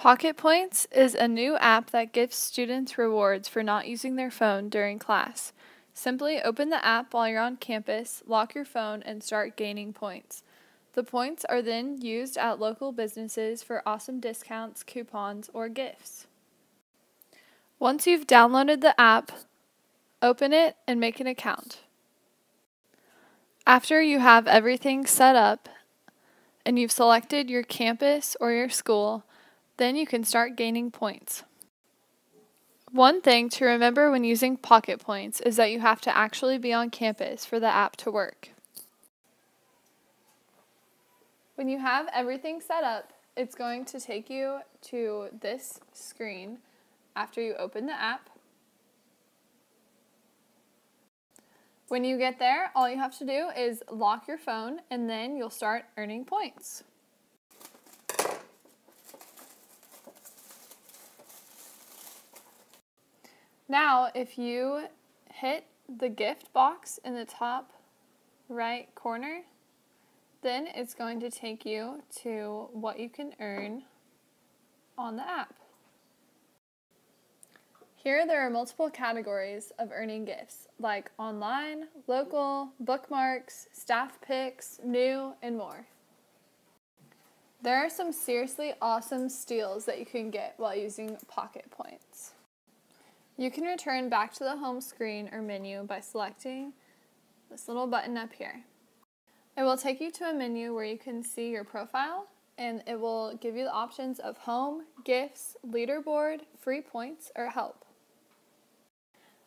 Pocket Points is a new app that gives students rewards for not using their phone during class. Simply open the app while you're on campus, lock your phone, and start gaining points. The points are then used at local businesses for awesome discounts, coupons, or gifts. Once you've downloaded the app, open it and make an account. After you have everything set up and you've selected your campus or your school, then you can start gaining points. One thing to remember when using Pocket Points is that you have to actually be on campus for the app to work. When you have everything set up, it's going to take you to this screen after you open the app. When you get there, all you have to do is lock your phone and then you'll start earning points. Now, if you hit the gift box in the top right corner, then it's going to take you to what you can earn on the app. Here there are multiple categories of earning gifts, like online, local, bookmarks, staff picks, new, and more. There are some seriously awesome steals that you can get while using Pocket Points. You can return back to the home screen or menu by selecting this little button up here. It will take you to a menu where you can see your profile and it will give you the options of home, gifts, leaderboard, free points, or help.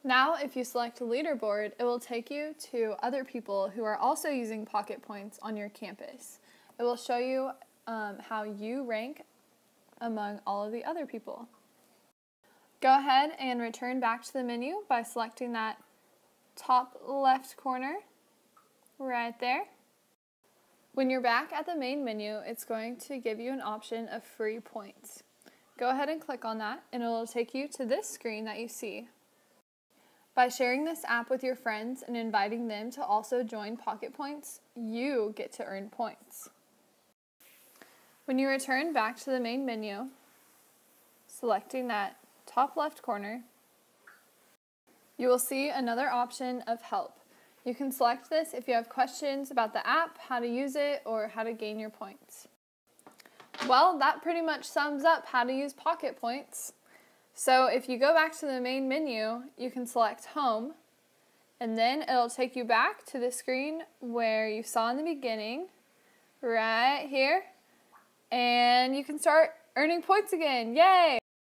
Now, if you select leaderboard, it will take you to other people who are also using Pocket Points on your campus. It will show you um, how you rank among all of the other people. Go ahead and return back to the menu by selecting that top left corner right there. When you're back at the main menu, it's going to give you an option of free points. Go ahead and click on that and it will take you to this screen that you see. By sharing this app with your friends and inviting them to also join Pocket Points, you get to earn points. When you return back to the main menu, selecting that top left corner, you will see another option of help. You can select this if you have questions about the app, how to use it, or how to gain your points. Well, that pretty much sums up how to use Pocket Points. So if you go back to the main menu, you can select Home, and then it'll take you back to the screen where you saw in the beginning, right here, and you can start earning points again. Yay!